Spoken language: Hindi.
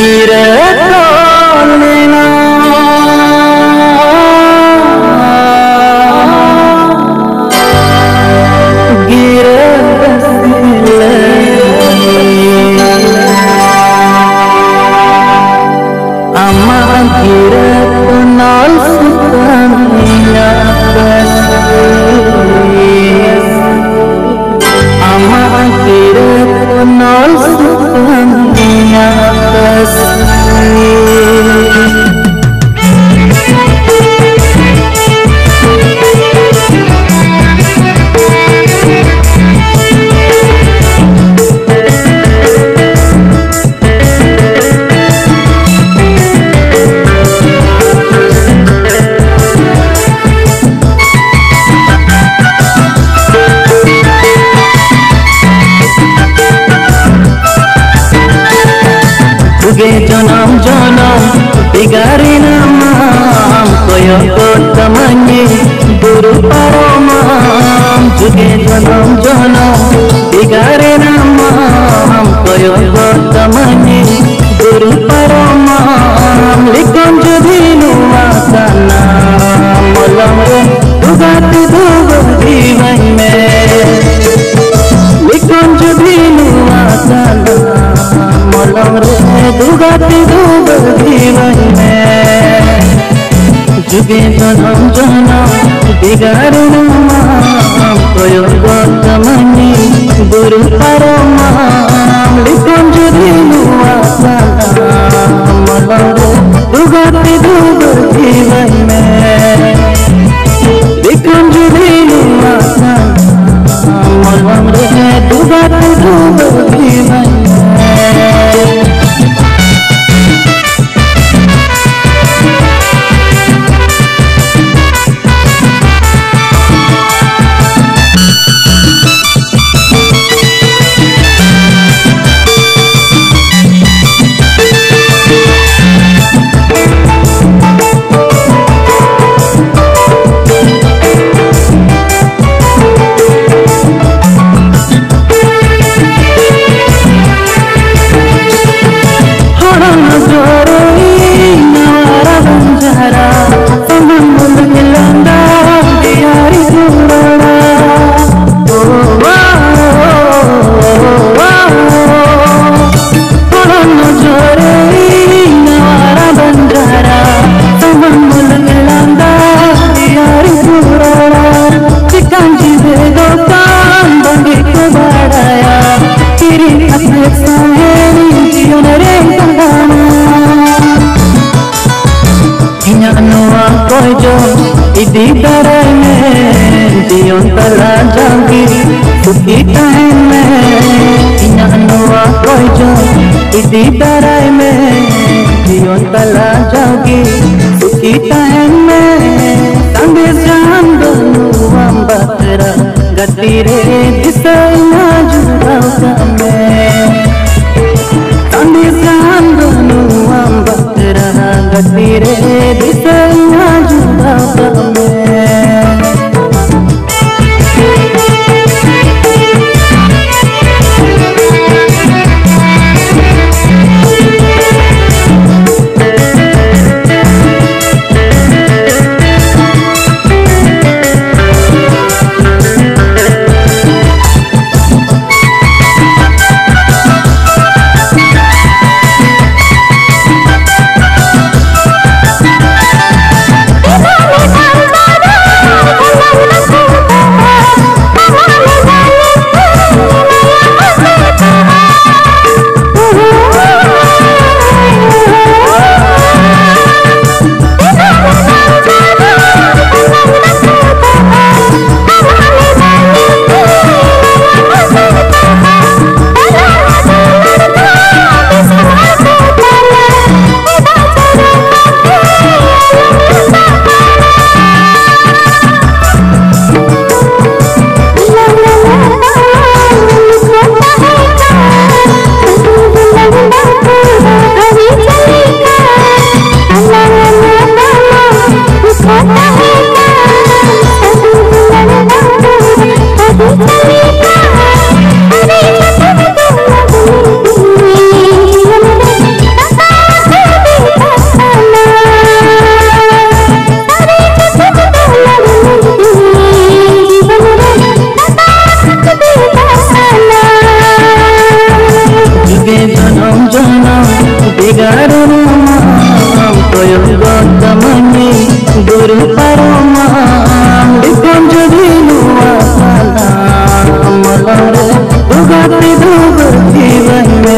गिरता गुरु परो माम जुगे जनम जनम, बिगारे नाम, कयो वर्तमाने गुरु परो माम लिखम जुदिनु आसा नाम, मलम रे दुगत दुग जीवन में। लिखम जुदिनु आसा नाम, मलम रे दुगत दुग जीवन में। जुगे जनम जनम বিগারুমা প্রয়োগ গুরু Parama Nuwa koi jo Idi darai mein dion tala jangi Suki tahen mein sange jahan donu ambatra Gatire disai na jurau kame স্বয়ং গতমনি গুরু পরমাম বিকুঞ্জ দিনুয়া সালাম মলরে দুগতি দুগতি বন্ধ